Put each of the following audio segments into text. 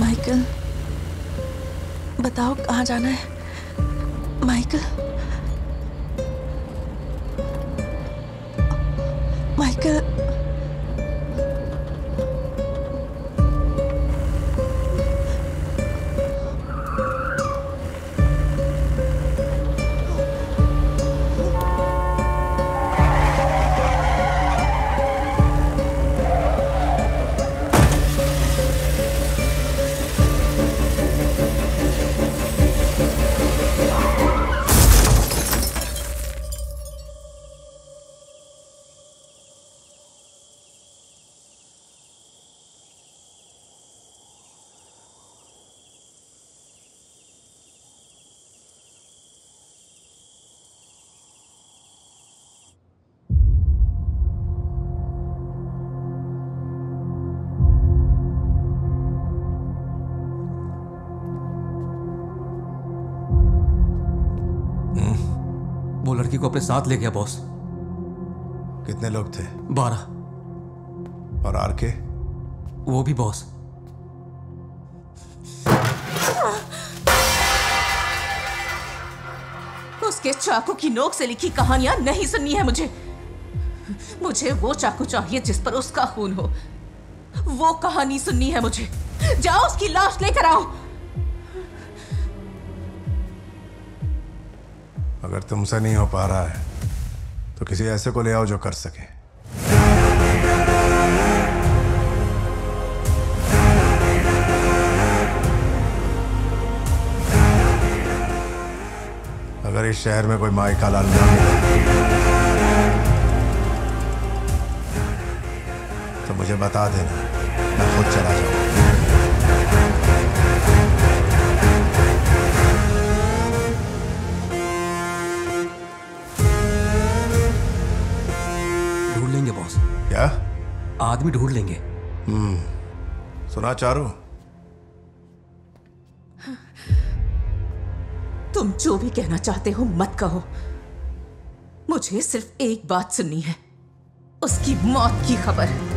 Michael बताओ कहाँ जाना है? माइकल? माइकल वो लड़की को अपने साथ ले गया बॉस कितने लोग थे? बारह। और आर के वो भी बॉस उसके चाकू की नोक से लिखी कहानियाँ नहीं सुननी है मुझे। मुझे वो चाकू चाहिए जिस पर उसका खून हो। वो कहानी सुननी है मुझे। जाओ उसकी लाश लेकर आओ। अगर तुमसे नहीं हो पा रहा है तो किसी ऐसे को ले आओ जो कर सके। अगर इस शहर में कोई माई का लाल ना मिले तो मुझे बता देना, मैं खुद चला जाऊँगा। क्या? आदमी ढूंढ लेंगे। हम्म सुना चारो। तुम जो भी कहना चाहते हो मत कहो। मुझे सिर्फ़ एक बात सुननी है। उसकी मौत की खबर।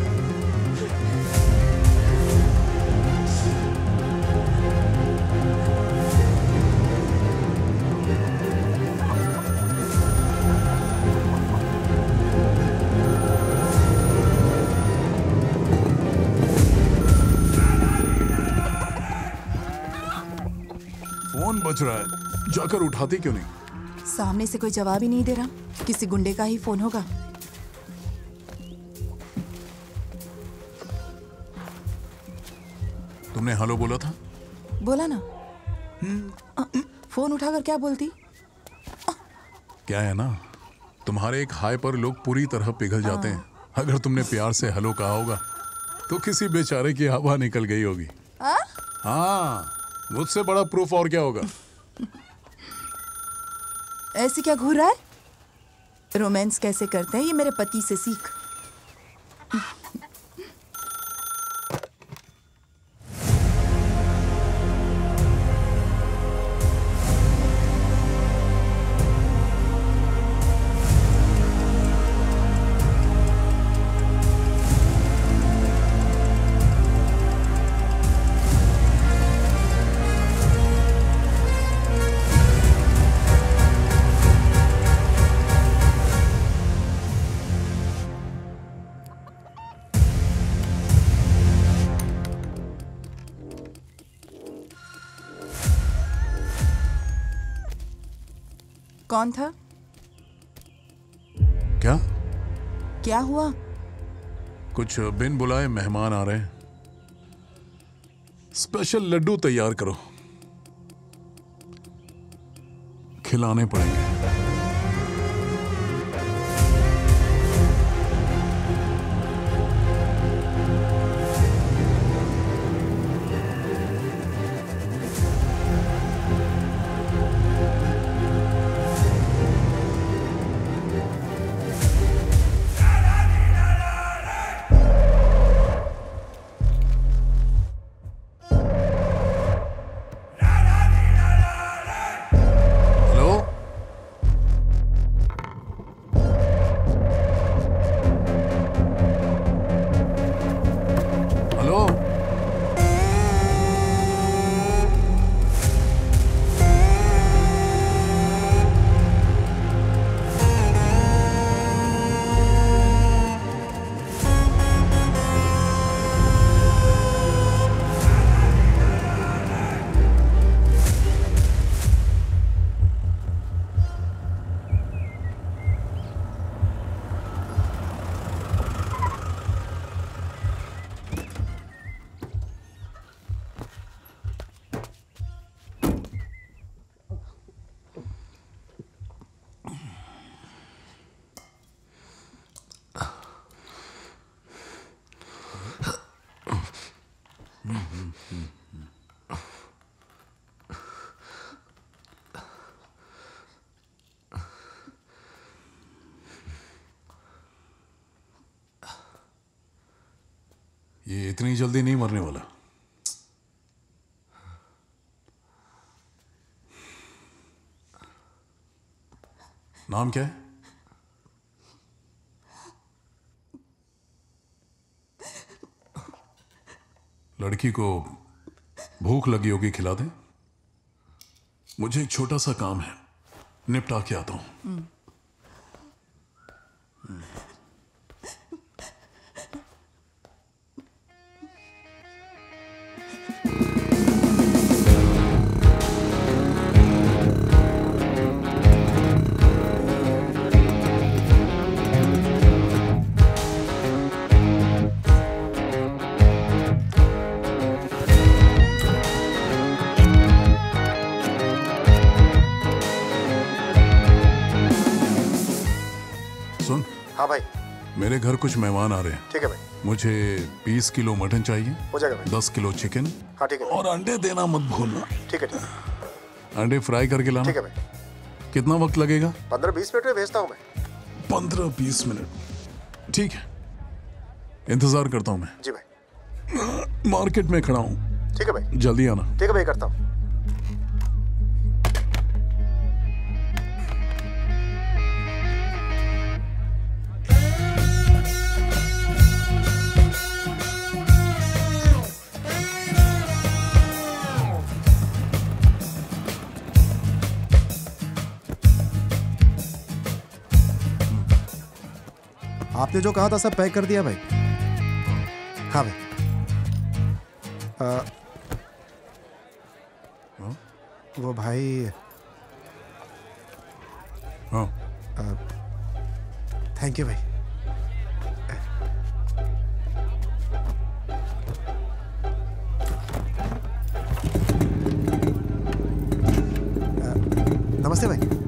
बज रहा है। जाकर उठाते क्यों नहीं? सामने से कोई जवाब ही नहीं दे रहा। किसी गुंडे का ही फ़ोन होगा। तुमने हेलो बोला था? बोला ना। अ, फ़ोन उठाकर क्या बोलती? क्या है ना? तुम्हारे एक हाई पर लोग पूरी तरह पिघल जाते हैं। अगर तुमने प्यार से हेलो कहा होगा तो किसी बेचारे की हवा निकल गई होगी। हाँ मुझसे बड़ा प्रूफ और क्या होगा? ऐसे क्या घूर रहा है? रोमांस कैसे करते हैं? ये मेरे पति से सीख। कौन था? क्या? क्या हुआ? कुछ बिन बुलाए मेहमान आ रहे हैं। स्पेशल लड्डू तैयार करो। खिलाने पड़ेंगे। ये इतनी जल्दी नहीं मरने वाला। नाम क्या है? लड़की को भूख लगी होगी, खिला दे। मुझे एक छोटा सा काम है, निपटा के आता हूँ। मेरे घर कुछ मेहमान आ रहे हैं। ठीक है भाई। मुझे 20 किलो मटन चाहिए हो जाएगा भाई। 10 किलो चिकन हाँ ठीक है। और अंडे देना मत भूलना। ठीक है ठीक है। अंडे फ्राई करके लाना। ठीक है भाई। कितना वक्त लगेगा? पंद्रह बीस मिनट में भेजता हूँ मैं। पंद्रह बीस मिनट। ठीक है। इंतज़ार करता हूँ मैं। जी भाई। मार्केट में खड़ा हूँ। ठीक है भाई। जल्दी आना। ठीक है भाई करता हूँ। आपने जो कहा था सब पैक कर दिया भाई। हाँ भाई। आ, वो भाई हाँ। थैंक यू भाई। नमस्ते भाई।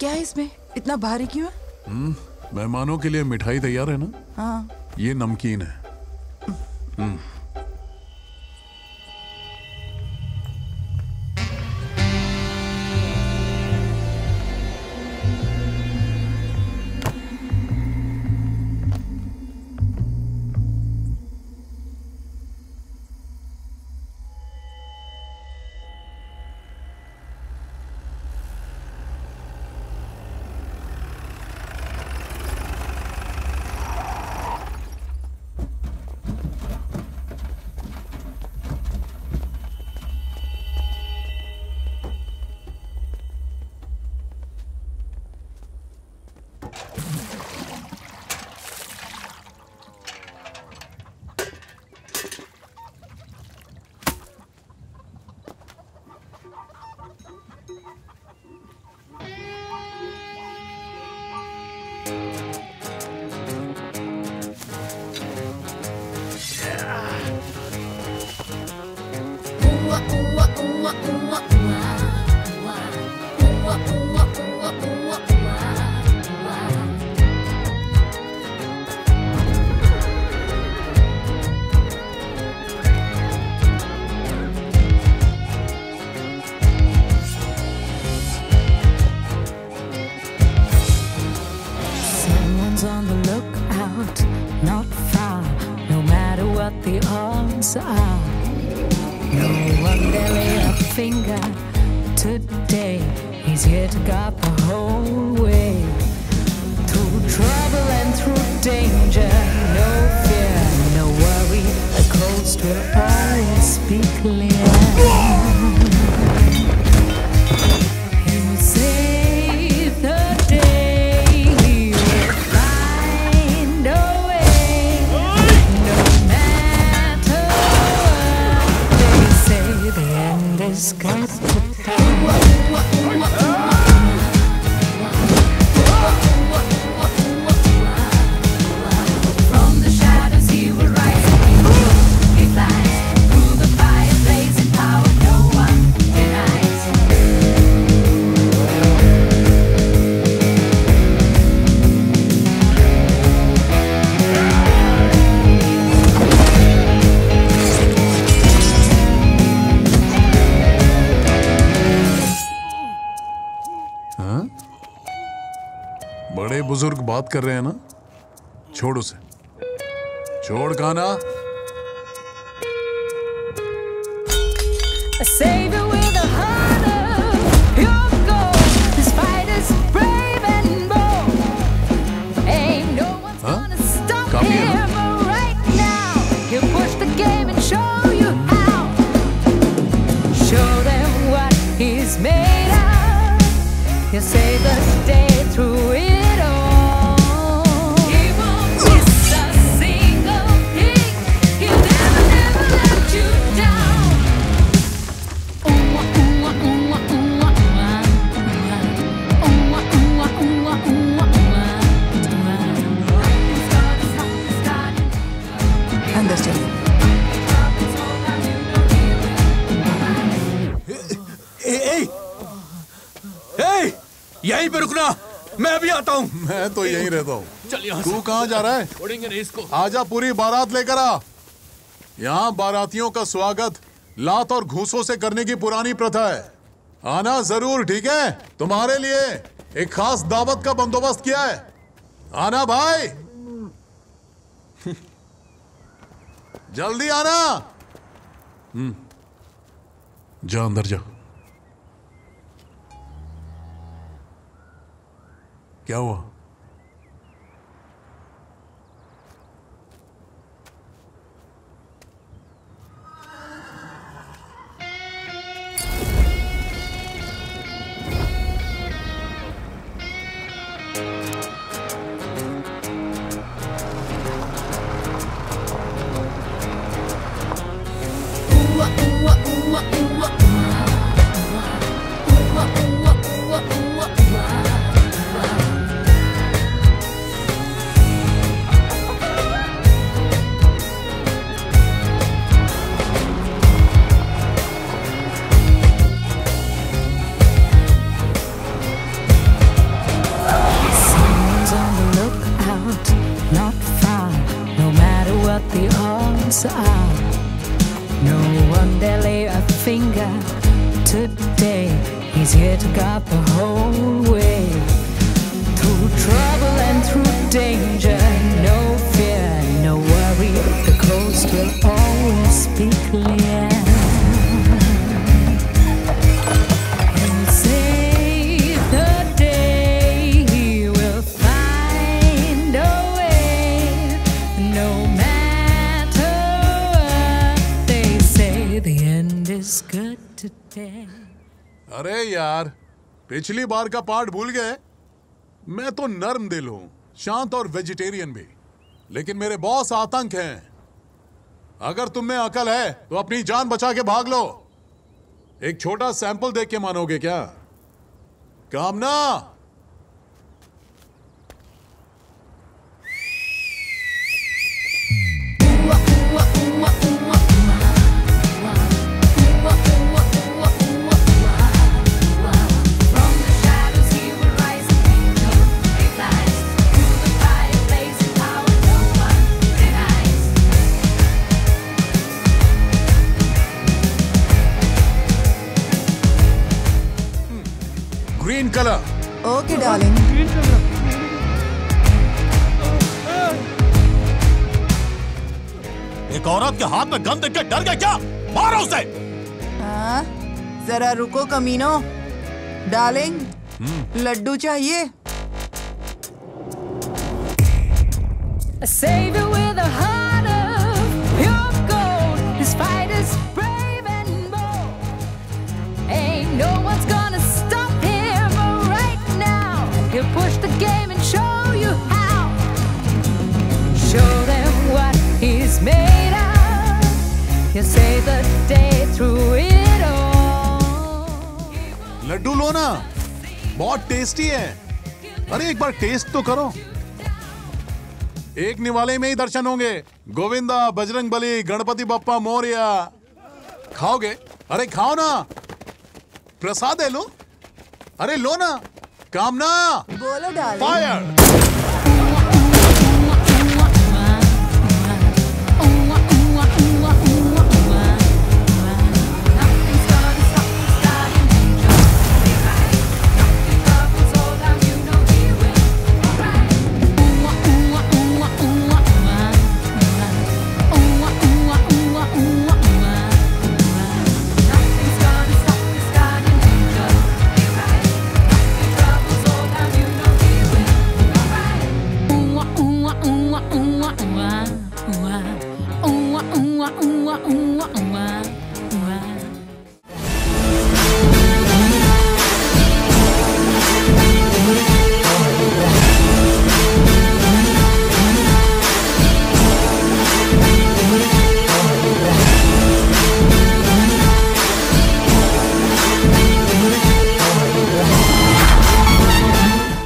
क्या है इसमें? इतना भारी क्यों है? मेहमानों के लिए मिठाई तैयार है ना? हाँ। ये नमकीन है। The odds are. No one dare lay a finger today. He's here to guard the whole way. Through trouble and through danger, no fear, no worry. The coast will always be clear. बुज़ुर्ग बात कर रहे हैं ना? छोड़ो से छोड़ खाना। Save the day. ए, ए, यहीं पे रुकना। मैं भी आता हूँ। मैं तो यहीं रहता हूँ। चल यहाँ तू कहाँ जा रहा है? छोड़ेंगे नहीं इसको। आजा पूरी बारात लेकर आ। यहाँ बारातियों का स्वागत लात और घूसों से करने की पुरानी प्रथा है। आना ज़रूर ठीक है? तुम्हारे लिए एक खास दावत का बंदोबस्त किया है। आना भाई। जल्दी आना। हम्म। जा अंदर जा। क्या हुआ अरे यार, पिछली बार का पार्ट भूल गए। मैं तो नर्म दिल हूँ, शांत और वेजिटेरियन भी। लेकिन मेरे बॉस आतंक हैं। अगर तुम में अकल है तो अपनी जान बचा के भाग लो। एक छोटा सैंपल देख के मानोगे क्या? कामना ग्रीन कलर ओके डार्लिंग एक औरत के हाथ में गन देख के डर गए क्या? मारो उसे! हाँ जरा रुको कमीनो। डार्लिंग लड्डू चाहिए। A savior with a made save the day through it all. Laddu लो ना। बहुत टेस्टी है। अरे एक बार टेस्ट तो करो। एक निवाले में ही दर्शन होंगे। गोविंदा बजरंग बली गणपति बप्पा मोरिया। खाओगे? अरे खाओ ना। प्रसाद है लो। अरे लो ना। कामना बोलो फायर